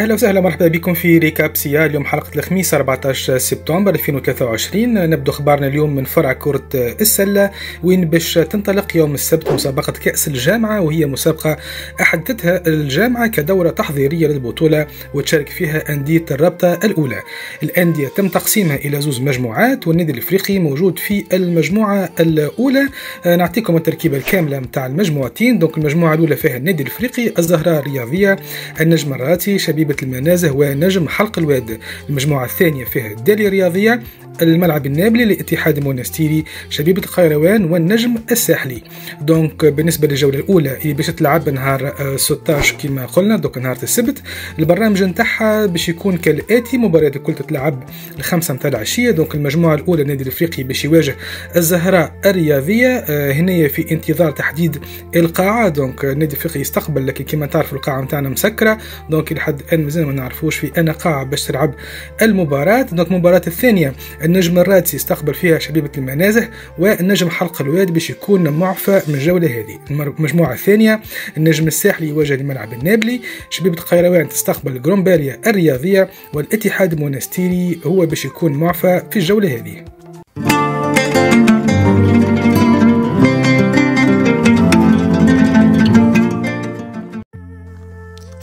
أهلا وسهلا مرحبا بكم في récap CA. اليوم حلقة الخميس 14 سبتمبر 2023 نبدو أخبارنا اليوم من فرع كرة السلة وين باش تنطلق يوم السبت مسابقة كأس الجامعة وهي مسابقة أحدثتها الجامعة كدورة تحضيرية للبطولة وتشارك فيها أندية الرابطة الأولى. الأندية تم تقسيمها إلى زوز مجموعات والنادي الإفريقي موجود في المجموعة الأولى. نعطيكم التركيبة الكاملة نتاع المجموعتين. donc المجموعة الأولى فيها النادي الإفريقي الزهراء الرياضية النجم الرادسي شبيبة المنازه ونجم حلق الواد. المجموعة الثانية فيها الدالية الرياضية الملعب النابلي الاتحاد المونستيري شبيبة القيروان والنجم الساحلي. donc بالنسبة للجولة الأولى اللي باش تلعب نهار 16 كما قلنا donc نهار السبت البرنامج نتاعها باش يكون كالآتي مباريات الكل تتلعب الخمسة نتاع العشية. donc المجموعة الأولى النادي الأفريقي باش يواجه الزهراء الرياضية هنا في انتظار تحديد القاعة. donc النادي الأفريقي يستقبل لكن كما تعرفوا القاعة نتاعنا مسكرة. donc لحد الآن مازال ما نعرفوش في أنا قاعة باش تلعب المباراة. donc المباراة الثانية النجم الرادسي استقبل فيها شبيبة المنازه والنجم حلق الواد باش يكون معفى من الجولة هذه. المجموعة الثانية النجم الساحلي يواجه الملعب النابلي. شبيبة القيروان تستقبل قرمبالية الرياضية والاتحاد المونستيري هو باش يكون معفى في الجولة هذه.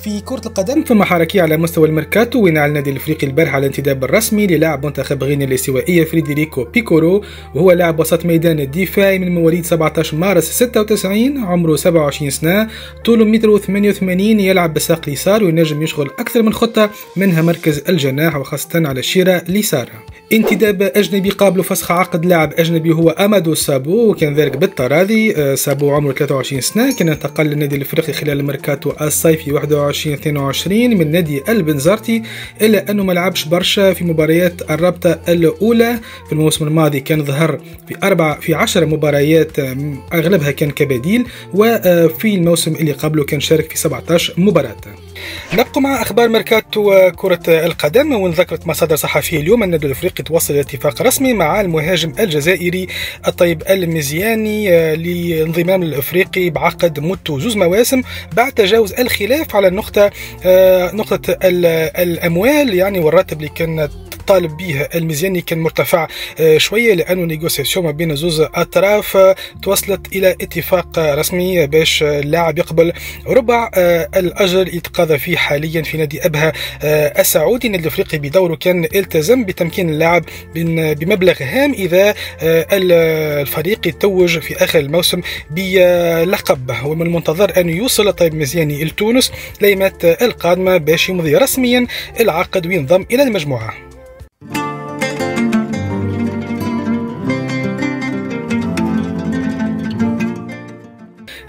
في كرة القدم فما حركية على مستوى الميركاتو وين على النادي الإفريقي البارح على الانتداب الرسمي للاعب منتخب غينيا الاستوائية فريدريكو بيكورو وهو لاعب وسط ميدان الدفاعي من مواليد 17 مارس 96 عمره 27 سنة طوله متر و88 يلعب بساق اليسار وينجم يشغل أكثر من خطة منها مركز الجناح وخاصة على الشيرة اليسار. انتداب أجنبي قابل فسخ عقد لاعب أجنبي هو أمادو سابو وكان ذلك بالتراضي سابو عمره 23 سنة كان انتقل للنادي الإفريقي خلال الميركاتو الصيفي 21 22 من نادي البنزرتي إلا أنه ما لعبش برشا في مباريات الرابطة الأولى. في الموسم الماضي كان ظهر في أربعة في عشر مباريات أغلبها كان كبديل. وفي الموسم اللي قبله كان شارك في 17 مباراة. نبقى مع أخبار ميركاتو كرة القدم. وذكرت مصادر صحفية اليوم أن النادي الافريقي توصل إلى اتفاق رسمي مع المهاجم الجزائري الطيب المزياني لانضمام الإفريقي بعقد مدته زوز مواسم بعد تجاوز الخلاف على النقطة نقطة الأموال يعني والراتب اللي كان طالب به المزياني كان مرتفع شوية لأنه نيغوسياسيون ما بين زوز أطراف توصلت إلى اتفاق رسمي باش اللاعب يقبل ربع الأجر يتقاضى فيه حاليا في نادي أبها السعودي. النادي الإفريقي بدوره كان التزم بتمكين اللاعب بمبلغ هام إذا الفريق يتوج في آخر الموسم بلقب. ومن المنتظر أن يوصل طيب مزياني لتونس ليمات القادمة باش يمضي رسميا العقد وينضم إلى المجموعة.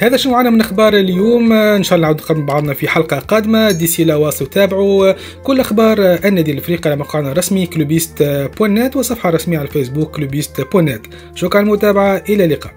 هذا شنو معنا من أخبار اليوم؟ إن شاء الله نعود نقابل بعضنا في حلقة قادمة. D'ici là واصلوا تابعوا كل أخبار النادي الإفريقي على موقعنا الرسمي Club Est بونات وصفحة رسمية على الفيسبوك Club Est بونات شكرا على المتابعه إلى اللقاء.